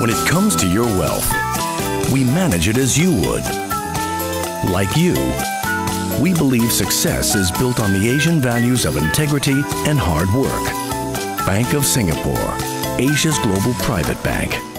When it comes to your wealth, we manage it as you would. Like you, we believe success is built on the Asian values of integrity and hard work. Bank of Singapore, Asia's global private bank.